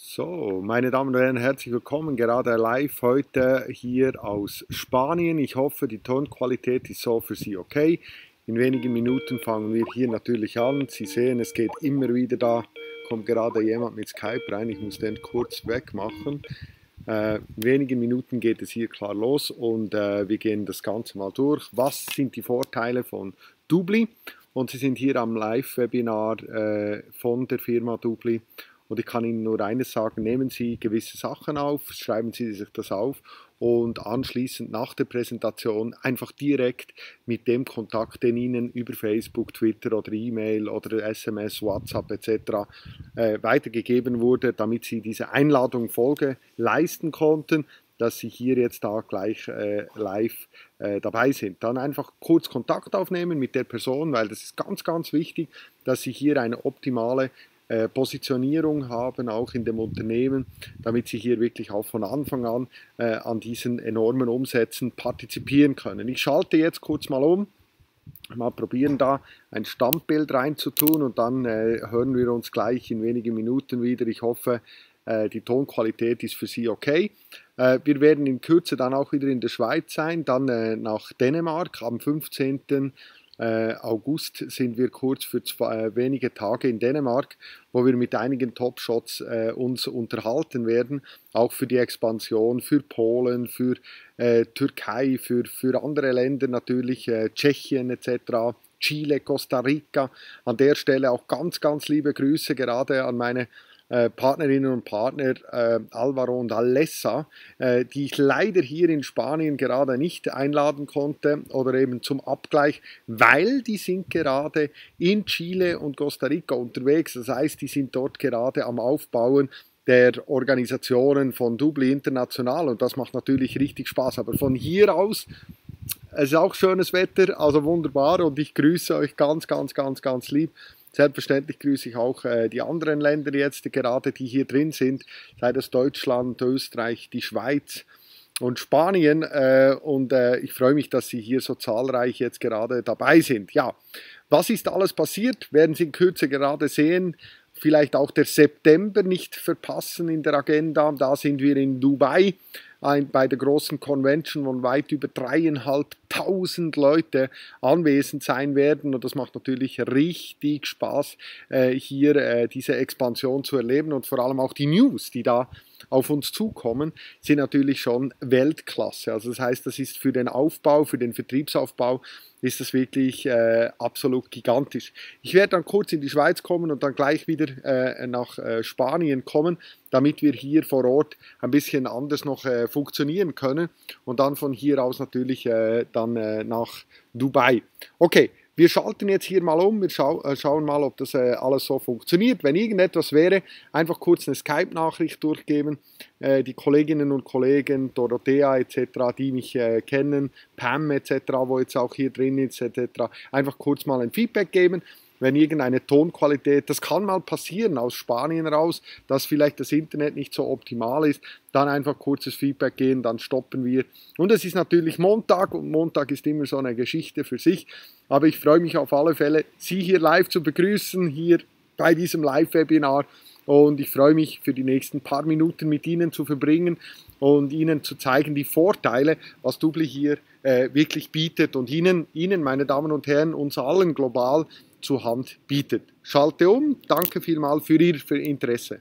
So, meine Damen und Herren, herzlich willkommen. Gerade live heute hier aus Spanien. Ich hoffe, die Tonqualität ist so für Sie okay. In wenigen Minuten fangen wir hier natürlich an. Sie sehen, es geht immer wieder da. Kommt gerade jemand mit Skype rein. Ich muss den kurz wegmachen. Äh, in wenigen Minuten geht es hier klar los und äh, wir gehen das Ganze mal durch. Was sind die Vorteile von Dubli? Und Sie sind hier am Live-Webinar äh, von der Firma Dubli und ich kann Ihnen nur eines sagen, nehmen Sie gewisse Sachen auf, schreiben Sie sich das auf und anschließend nach der Präsentation einfach direkt mit dem Kontakt, den Ihnen über Facebook, Twitter oder E-Mail oder SMS, WhatsApp etc. Äh, weitergegeben wurde, damit Sie diese Einladung Folge leisten konnten, dass Sie hier jetzt da gleich äh, live äh, dabei sind. Dann einfach kurz Kontakt aufnehmen mit der Person, weil das ist ganz, ganz wichtig, dass Sie hier eine optimale äh, Positionierung haben, auch in dem Unternehmen, damit sie hier wirklich auch von Anfang an äh, an diesen enormen Umsätzen partizipieren können. Ich schalte jetzt kurz mal um mal probieren da ein Stammbild reinzutun und dann äh, hören wir uns gleich in wenigen Minuten wieder. Ich hoffe, äh, die Tonqualität ist für Sie okay. Äh, wir werden in Kürze dann auch wieder in der Schweiz sein, dann äh, nach Dänemark am 15. Äh, August sind wir kurz für zwei, äh, wenige Tage in Dänemark, wo wir mit einigen Top-Shots äh, uns unterhalten werden, auch für die Expansion, für Polen, für äh, Türkei, für, für andere Länder natürlich, Tschechien etc. Chile, Costa Rica. An der Stelle auch ganz, ganz liebe Grüße gerade an meine äh, Partnerinnen und Partner äh, Alvaro und Alessa, äh, die ich leider hier in Spanien gerade nicht einladen konnte oder eben zum Abgleich, weil die sind gerade in Chile und Costa Rica unterwegs. Das heißt, die sind dort gerade am Aufbauen der Organisationen von Dubli International und das macht natürlich richtig Spaß. Aber von hier aus es ist auch schönes Wetter, also wunderbar und ich grüße euch ganz, ganz, ganz, ganz lieb. Selbstverständlich grüße ich auch äh, die anderen Länder jetzt gerade, die hier drin sind, sei das Deutschland, Österreich, die Schweiz und Spanien. Äh, und äh, ich freue mich, dass Sie hier so zahlreich jetzt gerade dabei sind. Ja, was ist alles passiert, werden Sie in Kürze gerade sehen. Vielleicht auch der September nicht verpassen in der Agenda. Da sind wir in Dubai ein, bei der großen Convention, wo weit über dreieinhalbtausend Leute anwesend sein werden. Und das macht natürlich richtig Spaß, äh, hier äh, diese Expansion zu erleben und vor allem auch die News, die da auf uns zukommen, sind natürlich schon Weltklasse. Also das heißt, das ist für den Aufbau, für den Vertriebsaufbau ist das wirklich äh, absolut gigantisch. Ich werde dann kurz in die Schweiz kommen und dann gleich wieder äh, nach äh, Spanien kommen, damit wir hier vor Ort ein bisschen anders noch äh, funktionieren können und dann von hier aus natürlich dann äh, nach Dubai. Okay, wir schalten jetzt hier mal um, wir schau, äh, schauen mal, ob das äh, alles so funktioniert. Wenn irgendetwas wäre, einfach kurz eine Skype-Nachricht durchgeben. Äh, die Kolleginnen und Kollegen, Dorothea etc., die mich äh, kennen, Pam etc., wo jetzt auch hier drin ist etc., einfach kurz mal ein Feedback geben wenn irgendeine Tonqualität, das kann mal passieren aus Spanien raus, dass vielleicht das Internet nicht so optimal ist, dann einfach kurzes Feedback gehen, dann stoppen wir. Und es ist natürlich Montag und Montag ist immer so eine Geschichte für sich, aber ich freue mich auf alle Fälle, Sie hier live zu begrüßen, hier bei diesem Live-Webinar und ich freue mich für die nächsten paar Minuten mit Ihnen zu verbringen und Ihnen zu zeigen die Vorteile, was Dubli hier äh, wirklich bietet und Ihnen, Ihnen, meine Damen und Herren, uns allen global zur Hand bietet. Schalte um. Danke vielmals für Ihr Interesse.